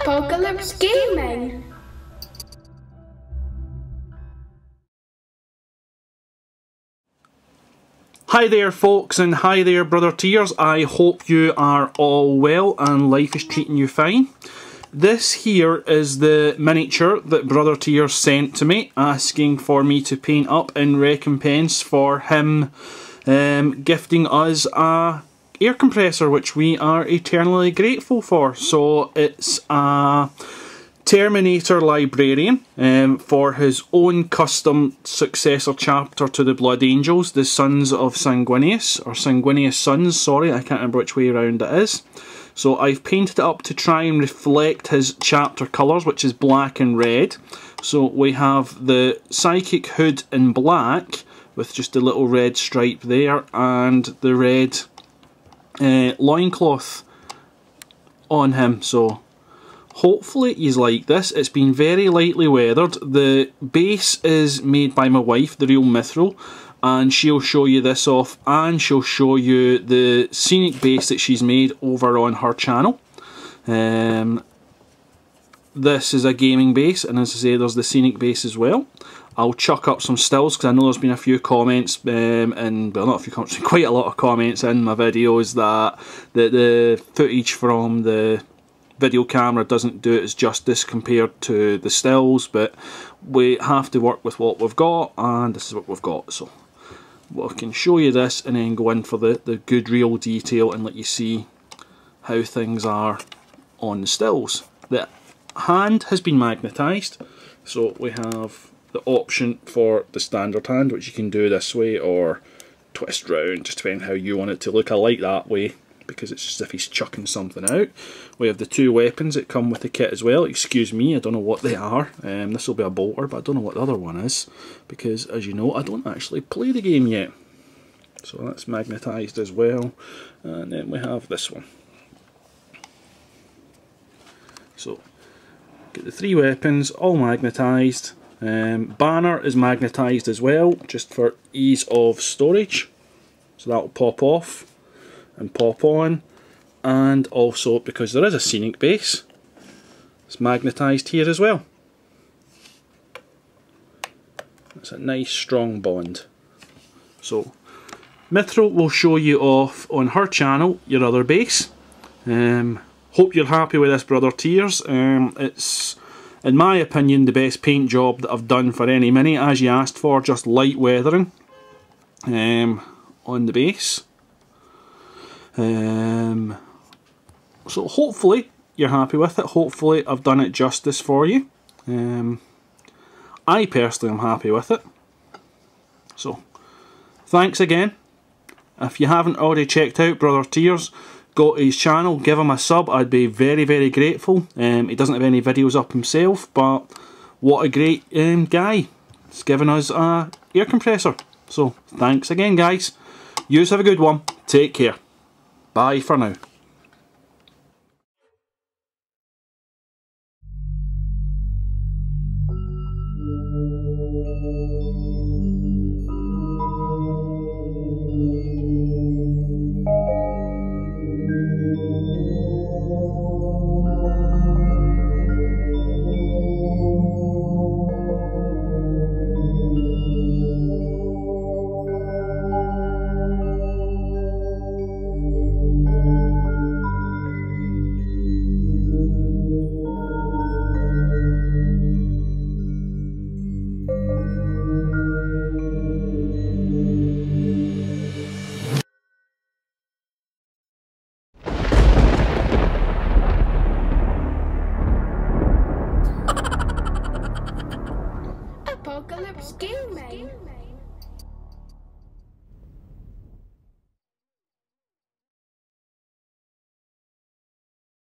Apocalypse Gaming. Hi there folks and hi there BrotherTearz. I hope you are all well and life is treating you fine. This here is the miniature that BrotherTearz sent to me asking for me to paint up in recompense for him um, gifting us a air compressor which we are eternally grateful for. So it's a Terminator Librarian um, for his own custom successor chapter to the Blood Angels, the Sons of Sanguinius, or Sanguinius Sons, sorry, I can't remember which way around it is. So I've painted it up to try and reflect his chapter colours, which is black and red. So we have the Psychic hood in black, with just a little red stripe there, and the red uh, loincloth on him. So hopefully he's like this. It's been very lightly weathered. The base is made by my wife, the real Mithril, and she'll show you this off and she'll show you the scenic base that she's made over on her channel. Um, this is a gaming base and as I say there's the scenic base as well. I'll chuck up some stills because I know there's been a few comments um, and well not a few comments, quite a lot of comments in my videos that the, the footage from the video camera doesn't do it as justice compared to the stills but we have to work with what we've got and this is what we've got so well, I can show you this and then go in for the, the good real detail and let you see how things are on the stills. The hand has been magnetised, so we have the option for the standard hand, which you can do this way or twist round, just depending how you want it to look. I like that way because it's as if he's chucking something out. We have the two weapons that come with the kit as well. Excuse me, I don't know what they are. Um, this will be a bolter, but I don't know what the other one is because, as you know, I don't actually play the game yet. So that's magnetised as well. And then we have this one. So, the three weapons, all magnetised. Um, banner is magnetised as well, just for ease of storage. So that will pop off and pop on and also because there is a scenic base it's magnetised here as well it's a nice strong bond so Mithril will show you off on her channel your other base um, hope you're happy with this BrotherTearz um, it's in my opinion the best paint job that I've done for any mini as you asked for just light weathering um, on the base um, so hopefully you're happy with it. Hopefully I've done it justice for you. Um, I personally am happy with it. So thanks again. If you haven't already checked out Brother Tears, go to his channel, give him a sub. I'd be very, very grateful. Um, he doesn't have any videos up himself, but what a great um, guy. He's given us a air compressor. So thanks again, guys. You have a good one. Take care. Bye for now.